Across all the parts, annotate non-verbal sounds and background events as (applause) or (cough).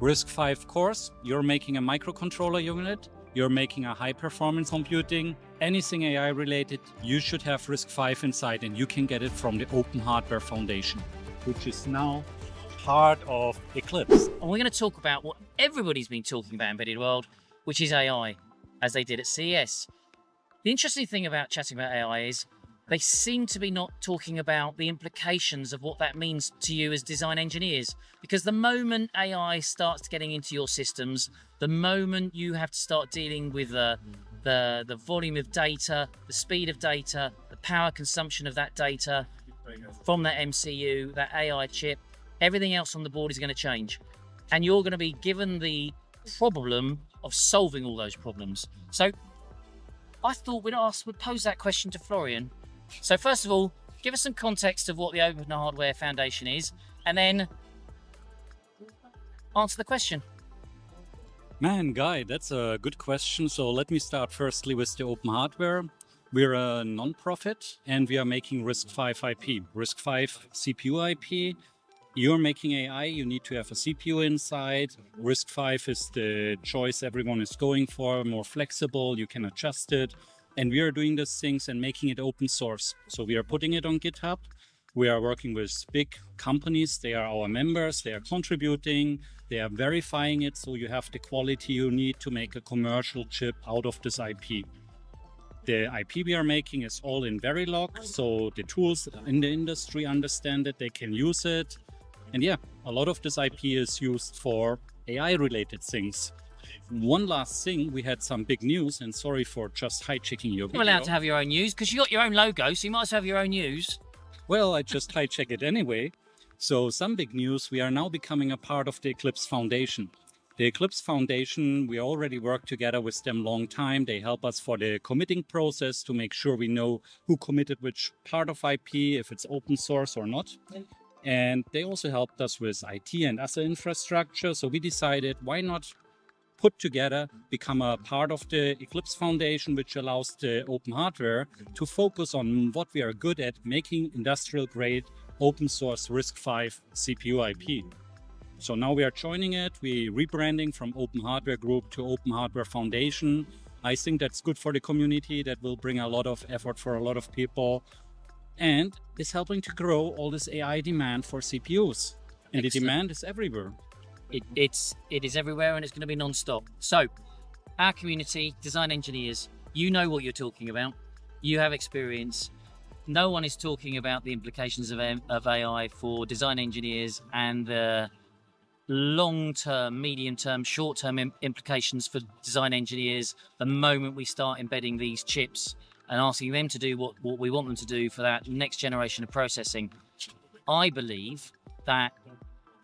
RISC V course, you're making a microcontroller unit, you're making a high performance computing, anything AI related, you should have RISC V inside and you can get it from the Open Hardware Foundation, which is now part of Eclipse. And we're going to talk about what everybody's been talking about in Embedded World, which is AI, as they did at CES. The interesting thing about chatting about AI is they seem to be not talking about the implications of what that means to you as design engineers. Because the moment AI starts getting into your systems, the moment you have to start dealing with the, the, volume of data, the speed of data, the power consumption of that data from that MCU, that AI chip, everything else on the board is going to change. And you're going to be given the problem of solving all those problems. So I thought we'd ask, we'd pose that question to Florian so first of all, give us some context of what the Open Hardware Foundation is, and then answer the question. Man, Guy, that's a good question. So let me start firstly with the Open Hardware. We're a non-profit and we are making RISC-V IP, RISC-V CPU IP. You're making AI, you need to have a CPU inside. RISC-V is the choice everyone is going for, more flexible, you can adjust it. And we are doing these things and making it open source. So we are putting it on GitHub. We are working with big companies. They are our members. They are contributing. They are verifying it. So you have the quality you need to make a commercial chip out of this IP. The IP we are making is all in Verilog. So the tools in the industry understand it. They can use it. And yeah, a lot of this IP is used for AI related things one last thing, we had some big news, and sorry for just hijacking your You're allowed to have your own news because you got your own logo, so you might as well have your own news. Well, I just hijack it anyway. So, some big news we are now becoming a part of the Eclipse Foundation. The Eclipse Foundation, we already work together with them long time. They help us for the committing process to make sure we know who committed which part of IP, if it's open source or not. And they also helped us with IT and other infrastructure. So we decided why not put together, become a part of the Eclipse Foundation, which allows the open hardware to focus on what we are good at, making industrial grade open source RISC-V CPU IP. So now we are joining it, we rebranding from Open Hardware Group to Open Hardware Foundation. I think that's good for the community, that will bring a lot of effort for a lot of people and is helping to grow all this AI demand for CPUs. And Excellent. the demand is everywhere. It, it's it is everywhere and it's going to be non-stop. So, our community, design engineers, you know what you're talking about. You have experience. No one is talking about the implications of, of AI for design engineers and the long-term, medium-term, short-term implications for design engineers the moment we start embedding these chips and asking them to do what, what we want them to do for that next generation of processing. I believe that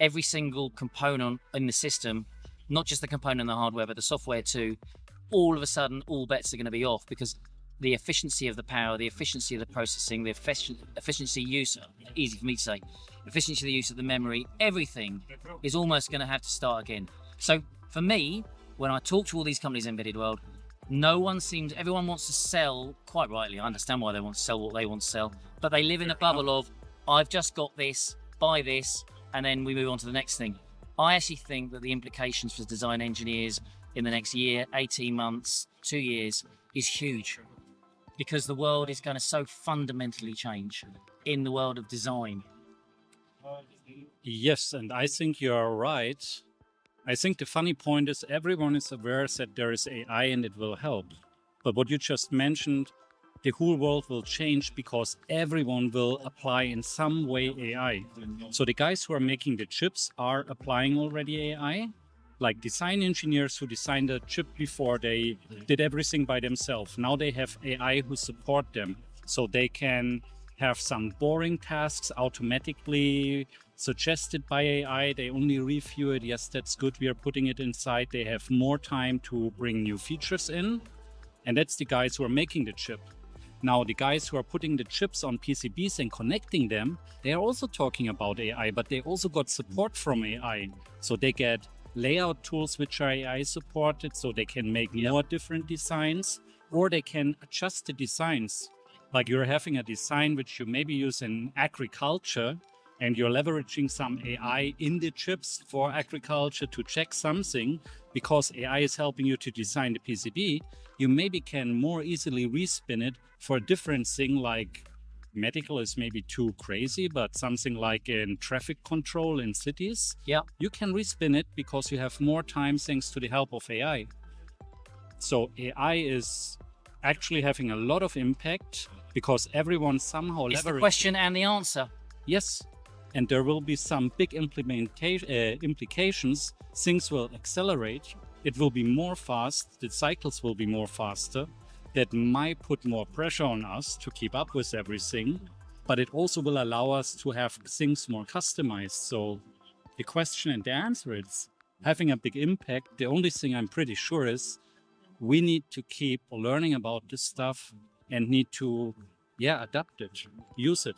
every single component in the system, not just the component in the hardware, but the software too, all of a sudden, all bets are going to be off because the efficiency of the power, the efficiency of the processing, the efficiency use, easy for me to say, efficiency of the use of the memory, everything is almost going to have to start again. So for me, when I talk to all these companies in embedded world, no one seems, everyone wants to sell, quite rightly, I understand why they want to sell what they want to sell, but they live in a bubble of, I've just got this, buy this, and then we move on to the next thing. I actually think that the implications for design engineers in the next year, 18 months, two years is huge because the world is going to so fundamentally change in the world of design. Yes, and I think you're right. I think the funny point is everyone is aware that there is AI and it will help. But what you just mentioned, the whole world will change because everyone will apply in some way AI. So the guys who are making the chips are applying already AI, like design engineers who designed a chip before they did everything by themselves. Now they have AI who support them. So they can have some boring tasks automatically suggested by AI. They only review it. Yes, that's good. We are putting it inside. They have more time to bring new features in. And that's the guys who are making the chip. Now, the guys who are putting the chips on PCBs and connecting them, they are also talking about AI, but they also got support from AI. So they get layout tools which are AI supported, so they can make yep. more different designs, or they can adjust the designs. Like you're having a design which you maybe use in agriculture, and you're leveraging some AI in the chips for agriculture to check something because AI is helping you to design the PCB, you maybe can more easily respin it for a different thing like medical is maybe too crazy, but something like in traffic control in cities, Yeah. you can respin it because you have more time thanks to the help of AI. So AI is actually having a lot of impact because everyone somehow It's the question and the answer. Yes, and there will be some big implementation uh, implications. Things will accelerate. It will be more fast. The cycles will be more faster. That might put more pressure on us to keep up with everything, but it also will allow us to have things more customized. So the question and the answer is having a big impact. The only thing I'm pretty sure is we need to keep learning about this stuff and need to yeah adapt it use it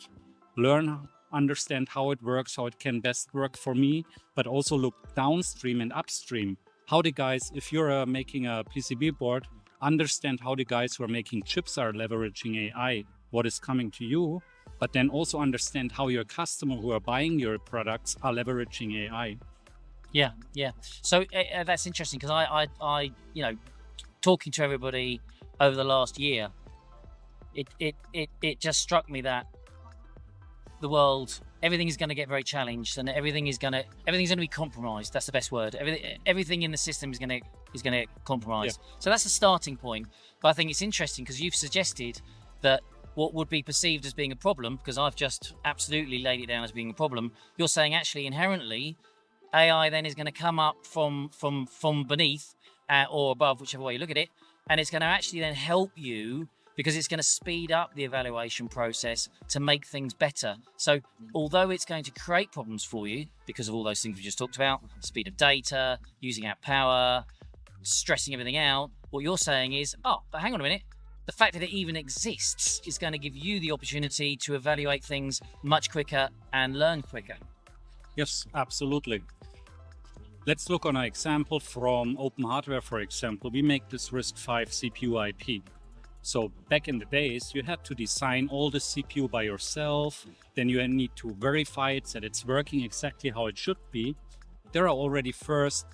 learn understand how it works how it can best work for me but also look downstream and upstream how the guys if you're uh, making a pcb board understand how the guys who are making chips are leveraging ai what is coming to you but then also understand how your customer who are buying your products are leveraging ai Yeah, yeah. So uh, uh, that's interesting because I, I, I, you know, talking to everybody over the last year, it, it, it, it just struck me that the world, everything is going to get very challenged, and everything is going to, everything's going to be compromised. That's the best word. Everything, everything in the system is going to, is going to compromise. compromised. So that's the starting point. But I think it's interesting because you've suggested that what would be perceived as being a problem, because I've just absolutely laid it down as being a problem. You're saying actually inherently AI then is going to come up from from from beneath uh, or above, whichever way you look at it, and it's going to actually then help you because it's going to speed up the evaluation process to make things better. So, although it's going to create problems for you because of all those things we just talked about, speed of data, using out power, stressing everything out, what you're saying is, oh, but hang on a minute. The fact that it even exists is going to give you the opportunity to evaluate things much quicker and learn quicker. Yes, absolutely. Let's look on an example from Open Hardware, for example. We make this RISC-V CPU IP. So back in the days, you had to design all the CPU by yourself. Then you need to verify it that it's working exactly how it should be. There are already first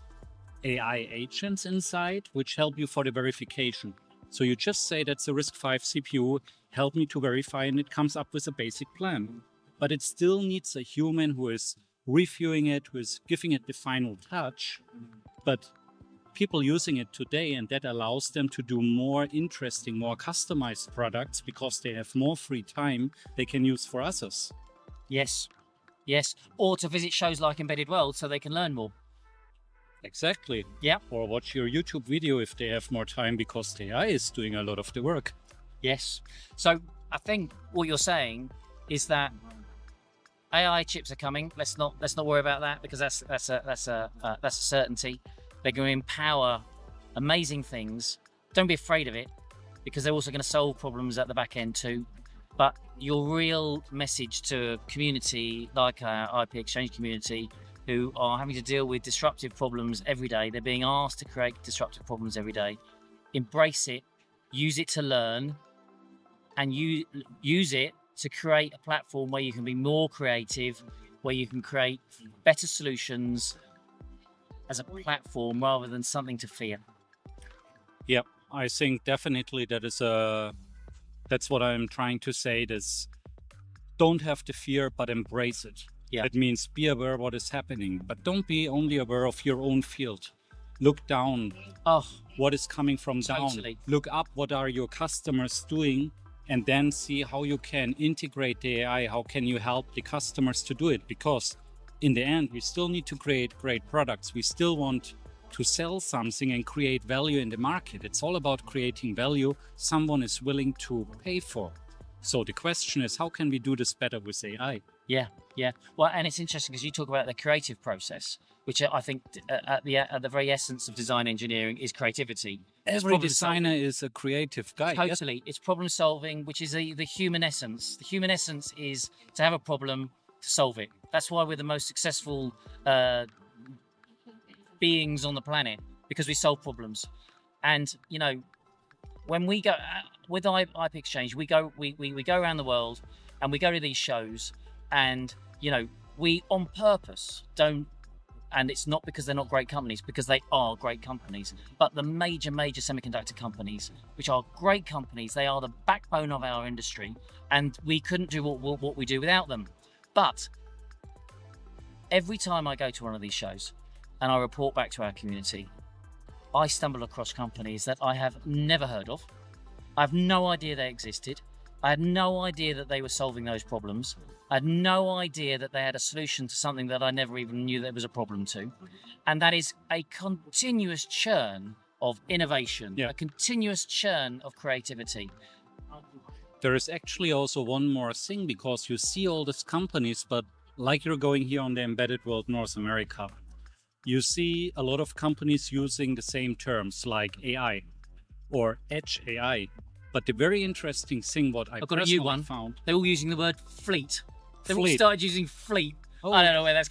AI agents inside which help you for the verification. So you just say that's a RISC-V CPU, help me to verify, and it comes up with a basic plan. But it still needs a human who is reviewing it, who is giving it the final touch. But people using it today, and that allows them to do more interesting, more customized products because they have more free time they can use for others. Yes. Yes. Or to visit shows like Embedded World so they can learn more. Exactly. Yeah. Or watch your YouTube video if they have more time because the AI is doing a lot of the work. Yes. So I think what you're saying is that AI chips are coming. Let's not let's not worry about that because that's that's a that's a uh, that's a certainty. They're going to empower amazing things. Don't be afraid of it because they're also going to solve problems at the back end too. But your real message to a community like our ipXchange community who are having to deal with disruptive problems every day, they're being asked to create disruptive problems every day. Embrace it, use it to learn, and you use it to create a platform where you can be more creative, where you can create better solutions as a platform rather than something to fear. Yep, I think definitely that is a that's what I'm trying to say. Is don't have the fear, but embrace it. Yeah. That means be aware what is happening, but don't be only aware of your own field. Look down Oh, what is coming from Totally. down. Look up what are your customers doing and then see how you can integrate the AI, how can you help the customers to do it because in the end we still need to create great products. We still want to sell something and create value in the market. It's all about creating value someone is willing to pay for. So the question is how can we do this better with AI? yeah, yeah. Well, and it's interesting because you talk about the creative process, which I think uh, at the at the very essence of design engineering is creativity. Every designer is a creative guy. yes? Totally. It's problem solving, which is the, the human essence. The human essence is to have a problem to solve it. That's why we're the most successful uh, beings on the planet because we solve problems. And, you know, when we go uh, with ipXchange, we go we, we, we go around the world and we go to these shows and, you know, we on purpose don't and it's not because they're not great companies because they are great companies but the major major semiconductor companies which are great companies they are the backbone of our industry and we couldn't do what, what, what we do without them but every time i go to one of these shows and i report back to our community i stumble across companies that i have never heard of i have no idea they existed i had no idea that they were solving those problems I had no idea that they had a solution to something that I never even knew there was a problem to. And that is a continuous churn of innovation, Yeah. a continuous churn of creativity. There is actually also one more thing because you see all these companies, but like you're going here on the embedded world North America, you see a lot of companies using the same terms like AI or edge AI. But the very interesting thing, what I I've got a new one. found, They're all using the word fleet. They've all Fleet. started using fleet. Oh. I don't know where that's.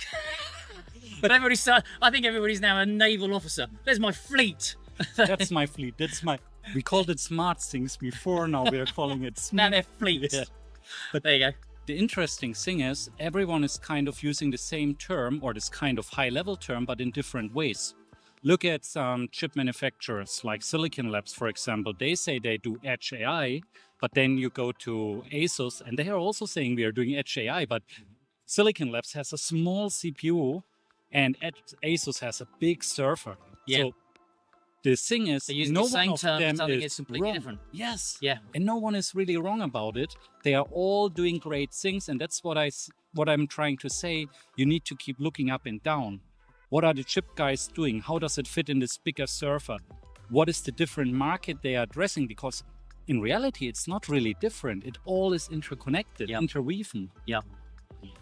(laughs) but everybody start. I think everybody's now a naval officer. There's my fleet. (laughs) that's my fleet. That's my. We called it smart things before. Now we are calling it (laughs) now smart. they're fleet. Yeah. But there you go. The interesting thing is everyone is kind of using the same term or this kind of high level term, but in different ways. Look at some chip manufacturers like Silicon Labs, for example. They say they do edge AI, but then you go to ASUS and they are also saying we are doing edge AI, but Silicon Labs has a small CPU and ASUS has a big server. Yeah. So the thing is, They're using no the same one of term, but them is is completely wrong. different. Yes Yeah. and no one is really wrong about it they are all doing great things and that's what i s- what i'm trying to say you need to keep looking up and down what are the chip guys doing how does it fit in this bigger server what is the different market they are addressing because in reality it's not really different it all is interconnected Yeah. interweaving Yeah.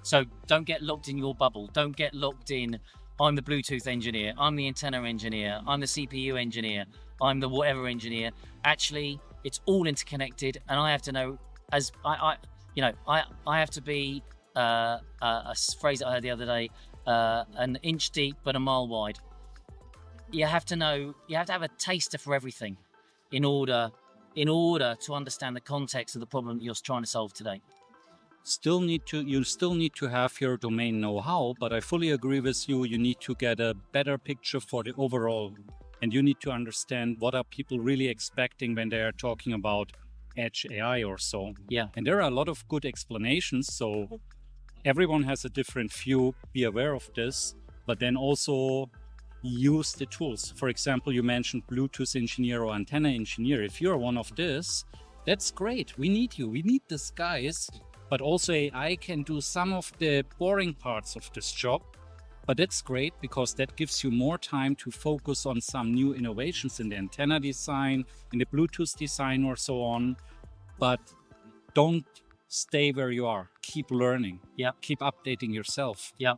So don't get locked in your bubble. Don't get locked in. I'm the Bluetooth engineer. I'm the antenna engineer. I'm the CPU engineer. I'm the whatever engineer. Actually, it's all interconnected, and I have to know. As I, I you know, I I have to be uh, a s- phrase that I heard the other day: uh, an inch deep but a mile wide. You have to know. You have to have a taster for everything, in order in order to understand the context of the problem that you're trying to solve today. Still need to you still need to have your domain know-how but i fully agree with you. You need to get a better picture for the overall and you need to understand what are people really expecting when they are talking about edge ai or so. Yeah. and there are a lot of good explanations so everyone has a different view. Be aware of this but then also use the tools. For example you mentioned bluetooth engineer or antenna engineer. If you're one of this that's great. We need you. We need these guys but also AI can do some of the boring parts of this job. But that's great because that gives you more time to focus on some new innovations in the antenna design, in the Bluetooth design, or so on. But don't stay where you are. Keep learning. Yeah. Keep updating yourself. Yeah.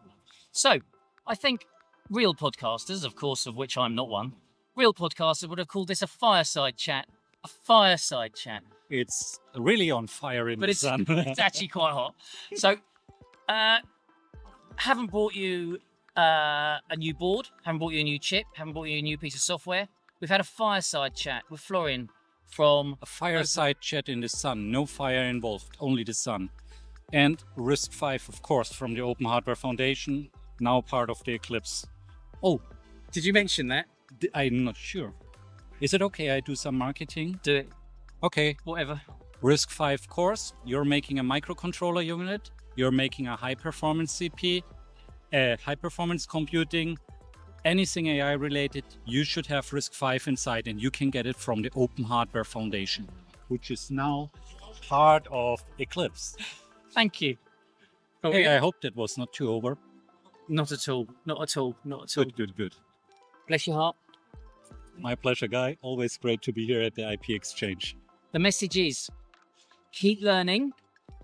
So I think real podcasters, of course, of which I'm not one, real podcasters would have called this a fireside chat. A fireside chat. It's really on fire in But the it's, sun. (laughs) it's actually quite hot. So uh haven't bought you uh, a new board, haven't bought you a new chip, haven't bought you a new piece of software. We've had a fireside chat with Florian from A fireside chat in the sun, no fire involved, only the sun. And RISC-V, of course, from the Open Hardware Foundation, now part of the Eclipse. Oh, Did you mention that? I'm not sure. Is it okay I do some marketing? Do it. Okay, Whatever. RISC-V course, you're making a microcontroller unit, you're making a high performance CP, uh, high performance computing, anything AI related, you should have RISC-V inside and you can get it from the Open Hardware Foundation, which is now part of Eclipse. Thank you. Oh, Hey, yeah. I hope that was not too over. Not at all. Not at all. Not at all. Good, good, good. Bless your heart. My pleasure, Guy. Always great to be here at the ipXchange. The message is keep learning,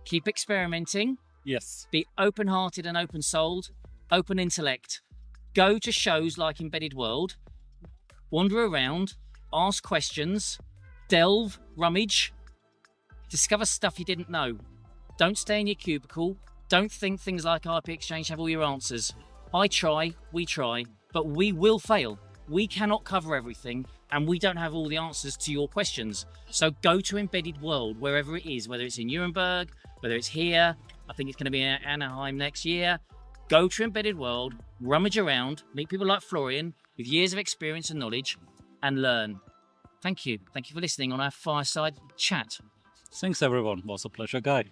keep experimenting, Yes. be open hearted and open souled, open intellect. Go to shows like Embedded World, wander around, ask questions, delve, rummage, discover stuff you didn't know. Don't stay in your cubicle. Don't think things like ipXchange have all your answers. I try, we try, but we will fail. We cannot cover everything and we don't have all the answers to your questions. So go to Embedded World, wherever it is, whether it's in Nuremberg, whether it's here, I think it's going to be in Anaheim next year. Go to Embedded World, rummage around, meet people like Florian with years of experience and knowledge and learn. Thank you. Thank you for listening on our fireside chat. Thanks, everyone. It was a pleasure, Guy.